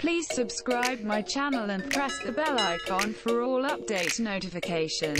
Please subscribe my channel and press the bell icon for all update notification.